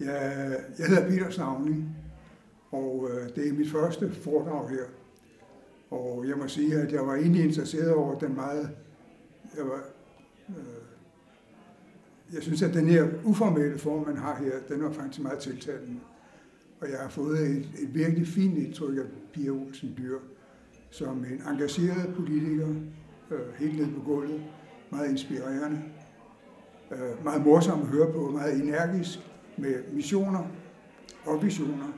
Jeg, jeg hedder Peter Snavning, og øh, det er mit første foredrag her. Og jeg må sige, at jeg var egentlig interesseret over den meget... Jeg, var, øh, jeg synes, at den her uformelle form, man har her, den var faktisk meget tiltalende. Og jeg har fået et, et virkelig fint indtryk af Pia Olsen Dyr, som en engageret politiker, øh, helt ned på gulvet, meget inspirerende, øh, meget morsom at høre på, meget energisk, med missioner og visioner.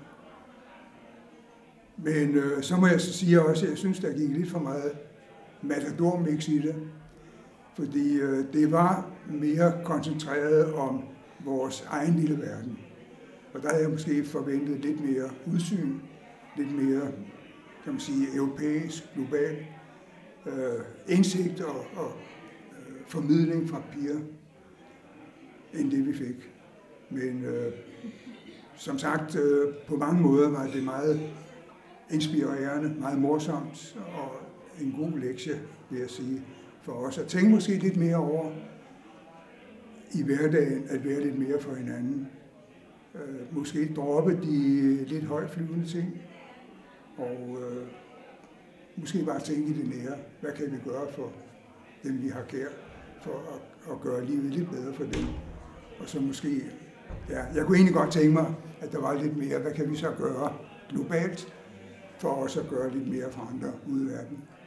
Men øh, så må jeg sige også, at jeg synes, der gik lidt for meget matador-mix i det. Fordi øh, det var mere koncentreret om vores egen lille verden. Og der havde jeg måske forventet lidt mere udsyn, lidt mere, kan man sige, europæisk, global øh, indsigt og, og øh, formidling fra piger, end det vi fik. Men øh, som sagt, øh, på mange måder var det meget inspirerende, meget morsomt og en god lektie, vil jeg sige, for os at tænke måske lidt mere over i hverdagen, at være lidt mere for hinanden. Øh, måske droppe de lidt højflyvende ting, og øh, måske bare tænke i det nære. Hvad kan vi gøre for dem, vi har kær, for at, at gøre livet lidt bedre for dem? Og så måske, ja, jeg kunne egentlig godt tænke mig, at der var lidt mere, hvad kan vi så gøre globalt, for også at gøre lidt mere for andre ude i verden.